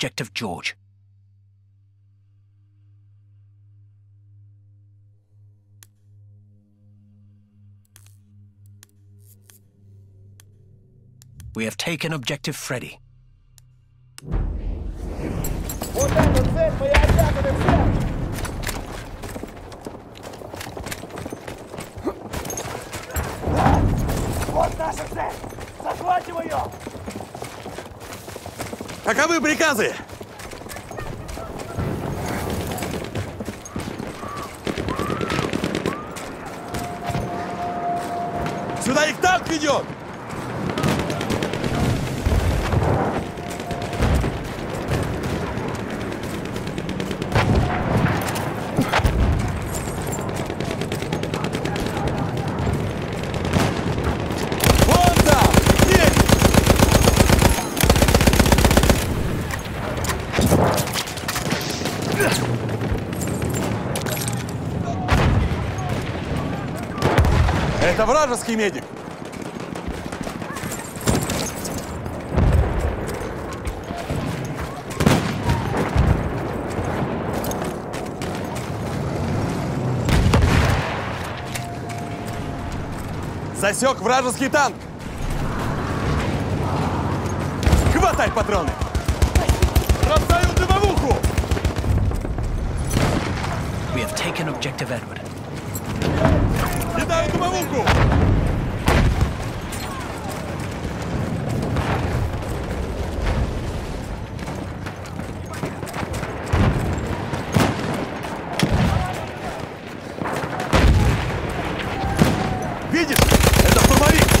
objective George. We have taken objective Freddy. Вот эта Каковы приказы? Сюда их танк ведет! Вон там! Есть! Это вражеский медик. Засек вражеский танк. Хватай патроны. Бросаю дымовуху. We have taken objective Edward. Кидаю дымовуху. Видишь? Это штурмовик.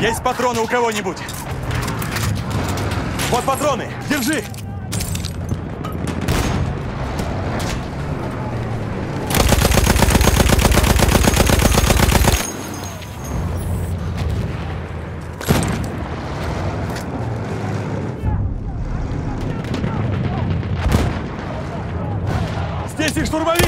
Есть патроны у кого-нибудь? Вот патроны, держи! Здесь их штурмовик!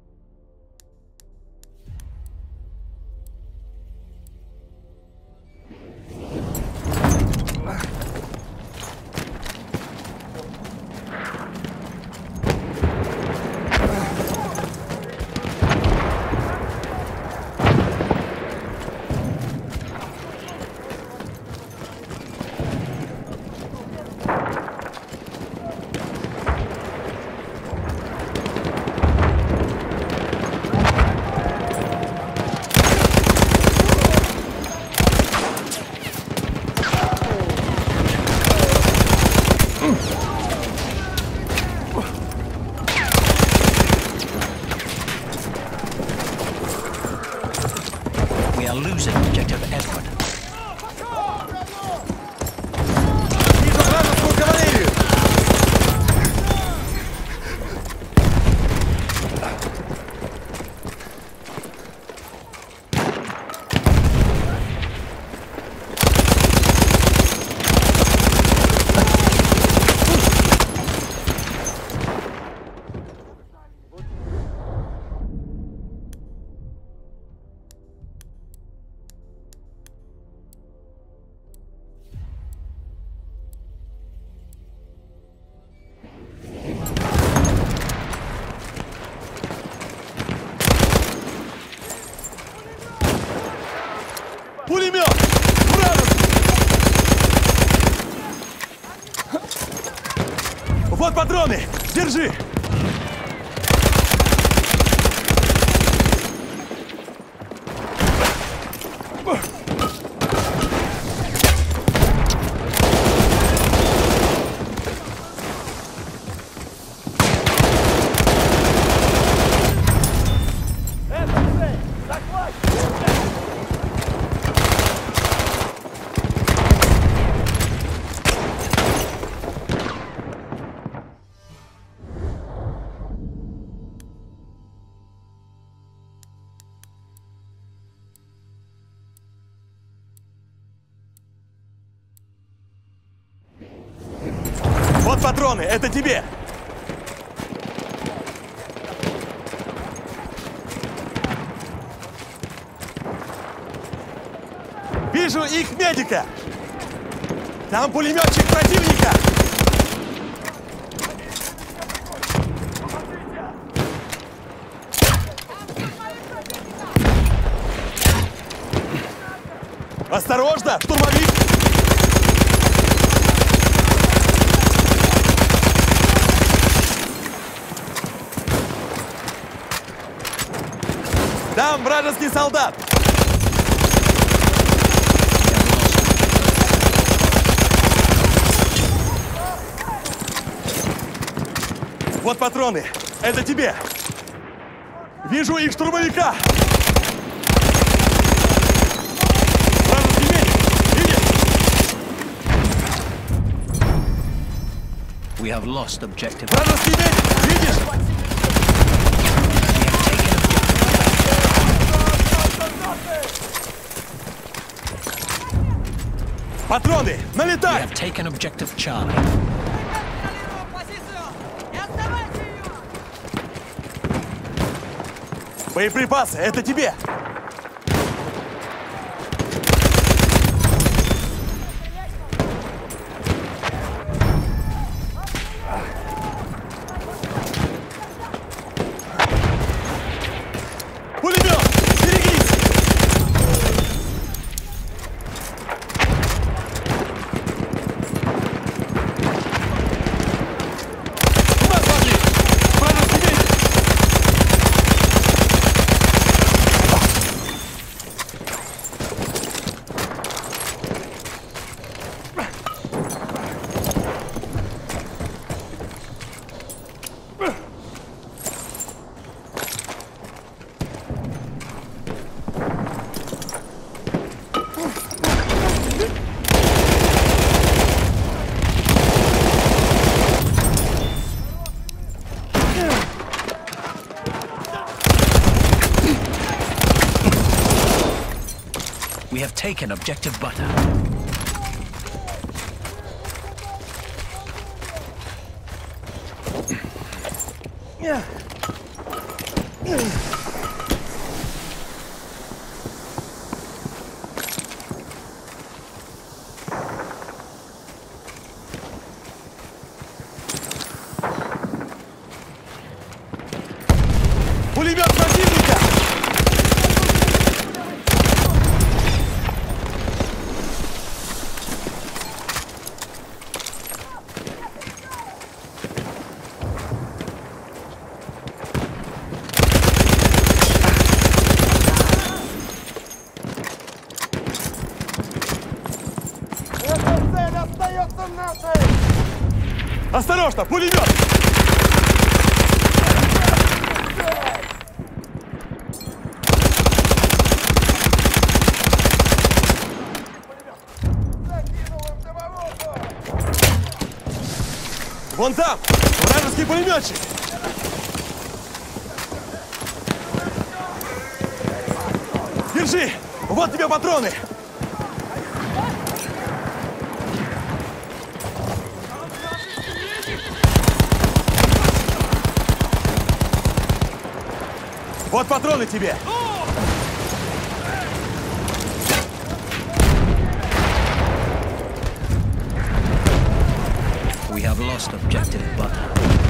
Это это тебе! Вижу их медика! Там пулеметчик противника! Осторожно, штурмовик! Там вражеский солдат! Вот патроны. Это тебе. Вижу их штурмовика. We have lost objective. Вражеский медик. Видишь? Патроны. We Налетай. have taken objective Charlie. позицию! Не отдавайте ее! Боеприпасы. Это тебе. taken objective butter. Пулемет Осторожно, пулемет! Вон там! Вражеский пулеметчик! Держи! Вот тебе патроны! Вот патроны тебе! We have lost objective butter.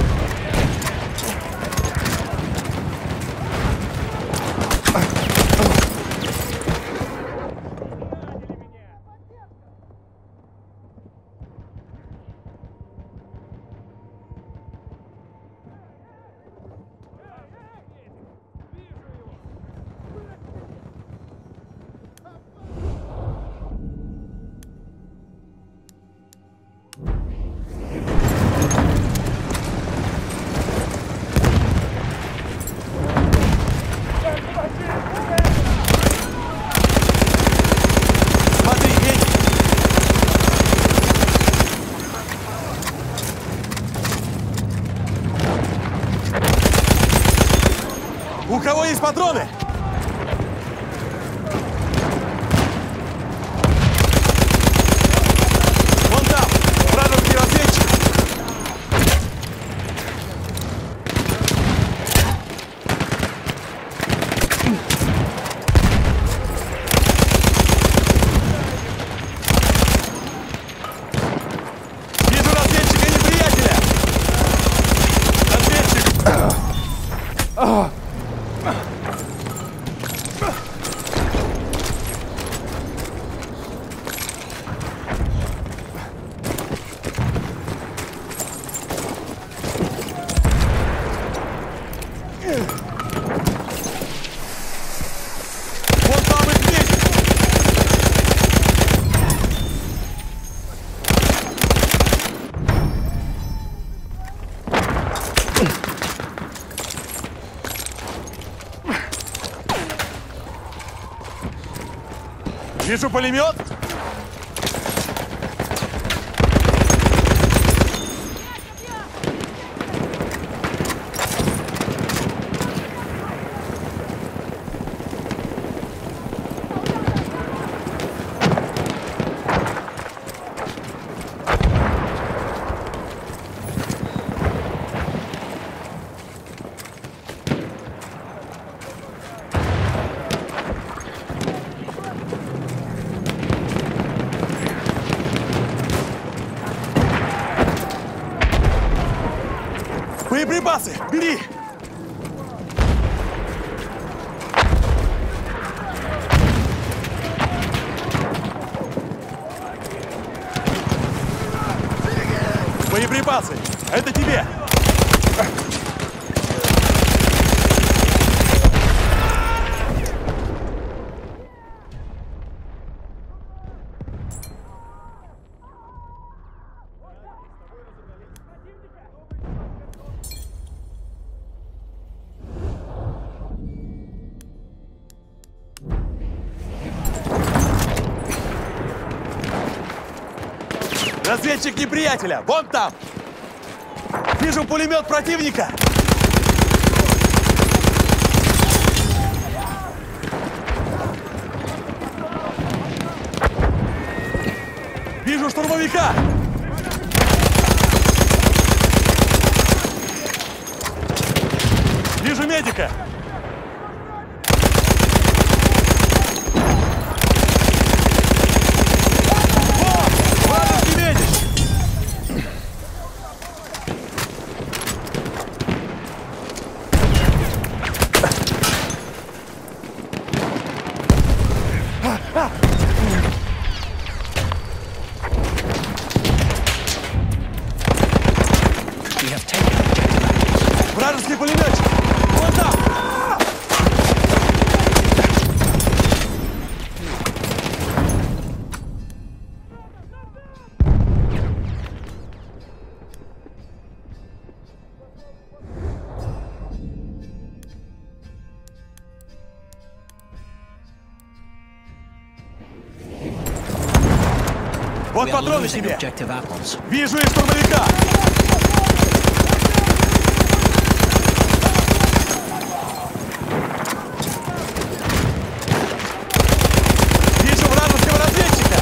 Вижу пулемет. Боеприпасы, Разведчик неприятеля! Вон там! Вижу пулемет противника! Вижу штурмовика! Вижу медика! Ah! Вот патроны apples. Вижу и штурмовика! Вижу вражеского разведчика!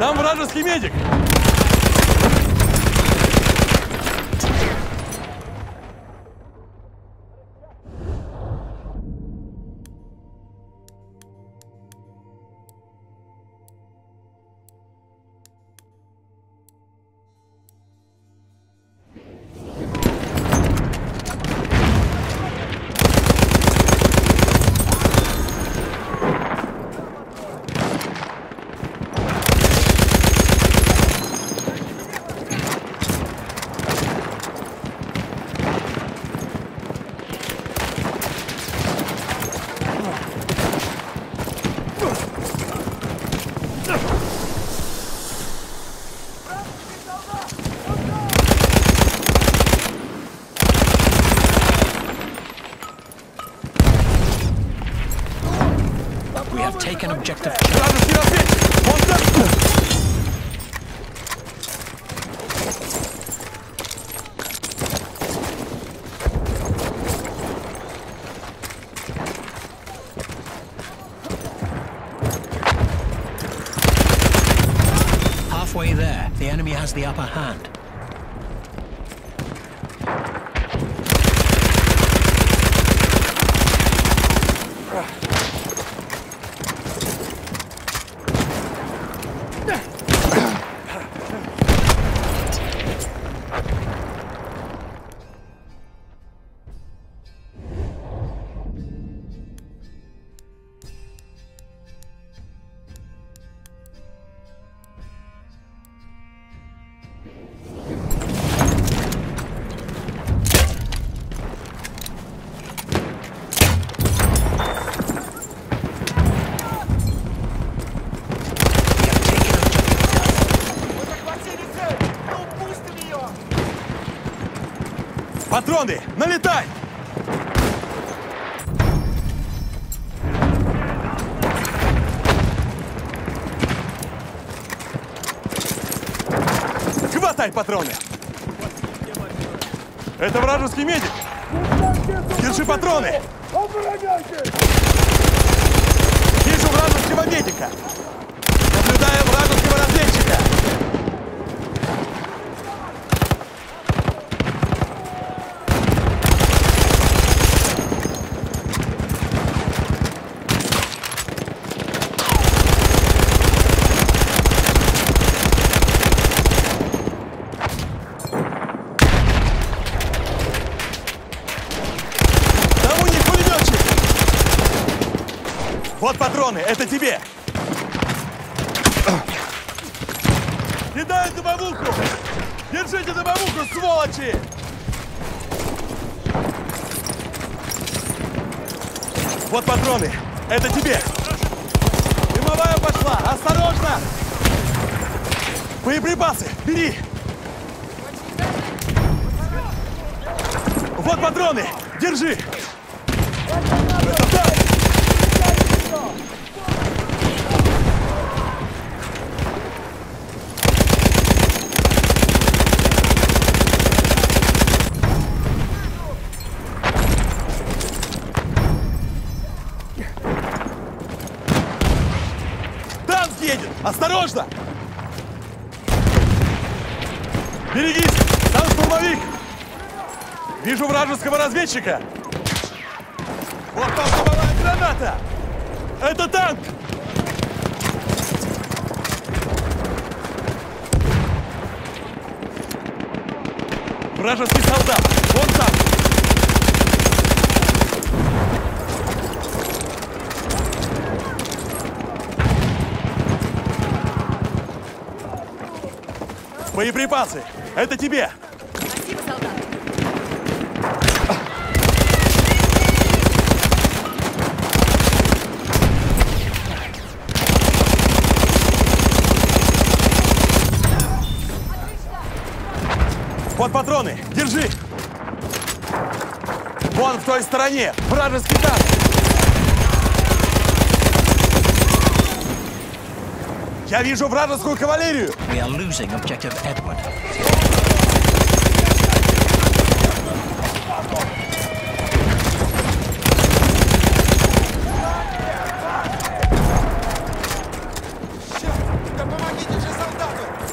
Там вражеский медик! Objective Патроны! Налетай! Хватай патроны! Это вражеский медик! Держи патроны! Обороняйтесь! Вижу вражеского медика! Наблюдаю вражеского разведчика! Там у них пулеметчик! Вот патроны, это тебе! Кидаю дымовуху! Держите дымовуху, сволочи! Вот патроны, это тебе! Дымовая пошла, осторожно! Боеприпасы, бери! Вот патроны, держи! Это так! Едет! Осторожно! Берегись! Там штурмовик! Вижу вражеского разведчика! Вот там дымовая граната! Это танк! Вражеский солдат! Вон там! Боеприпасы! Это тебе! Вот патроны! Держи! Вон в той стороне! Вражеский танк! Я вижу вражескую кавалерию! We are losing objective Edward.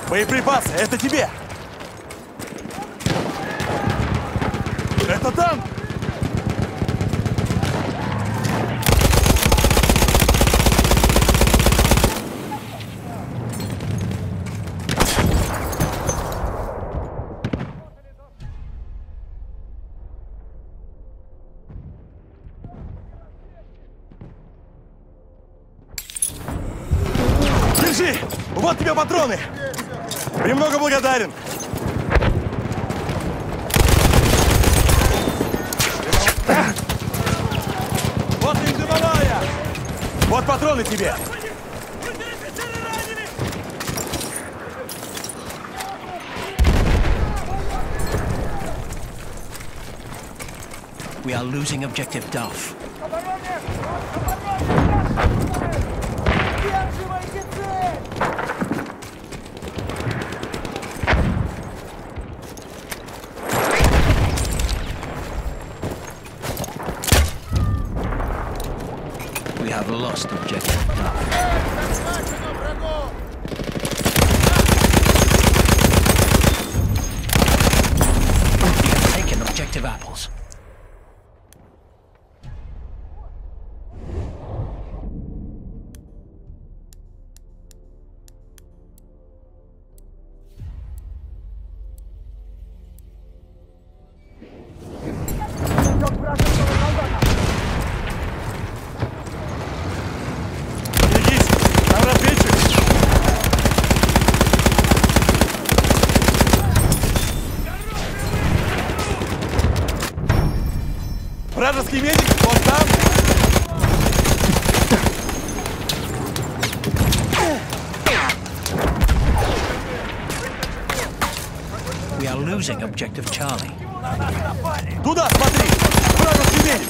Боеприпасы! Это тебе! Это танк! Держи! Вот тебе патроны! Премного благодарен! Вот их дымовая! Вот патроны тебе! We are losing objective Duff. Обороне! Обороне! Удерживайте lost objective Вражеский медик! Он там! We are losing objective Charlie. Туда, смотри! Вражеский медик!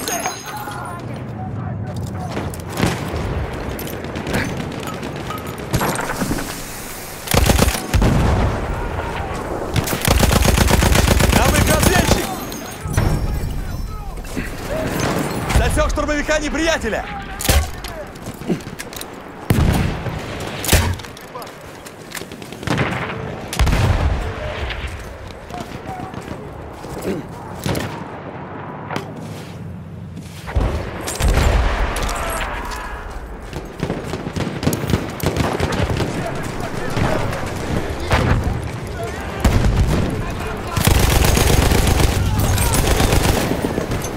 Там их разведчик! Засек штурмовика неприятеля!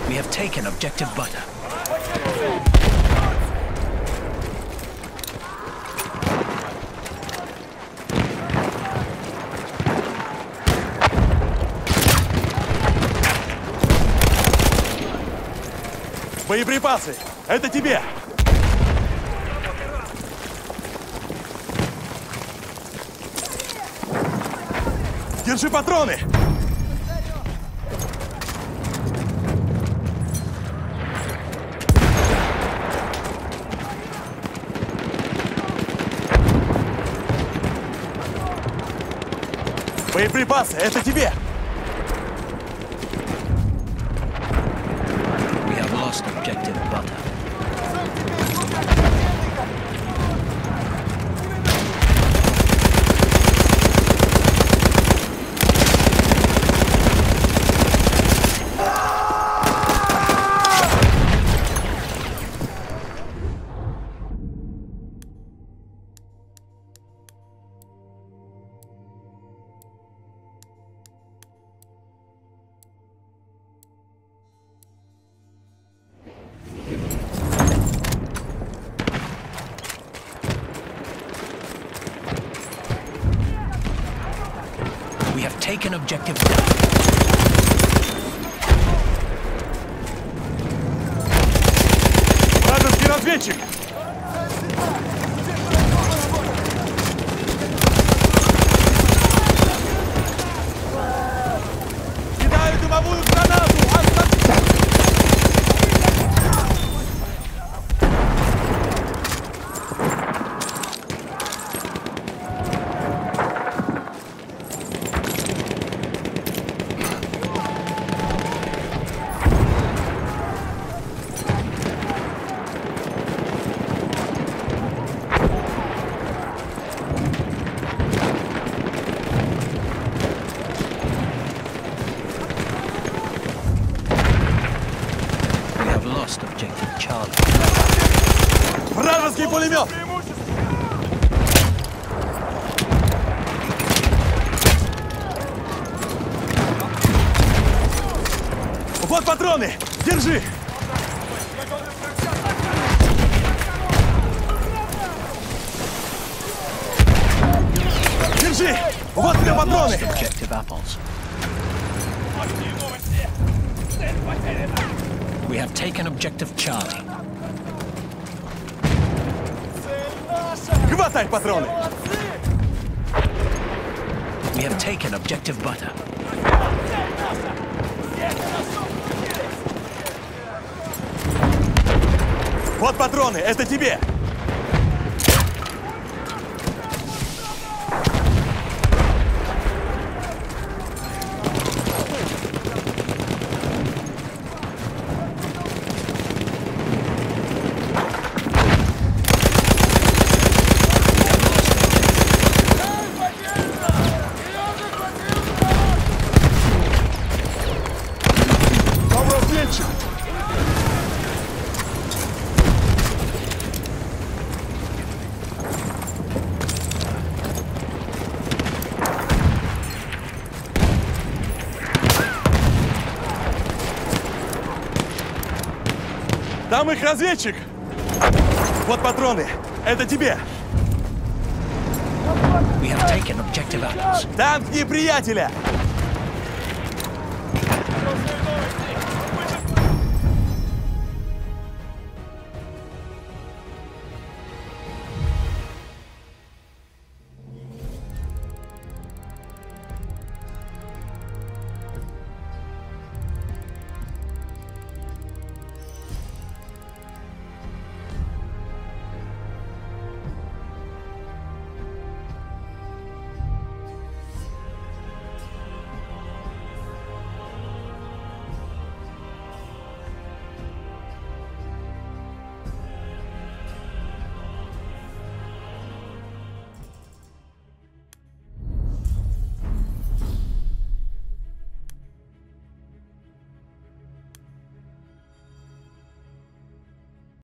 We have taken objective butter. Боеприпасы! Это тебе! Держи патроны! Боеприпасы! Это тебе! Taken objective Duck. Вражеский разведчик! Lost objective Charlie. Вражеский пулемет! Вот патроны! Держи! Держи! Вот тебе патроны! Objective apples. We have taken objective Charlie. Хватай патроны! We have taken objective butter. Вот патроны! Это тебе! Там их разведчик! Вот патроны. Это тебе. Танк неприятеля!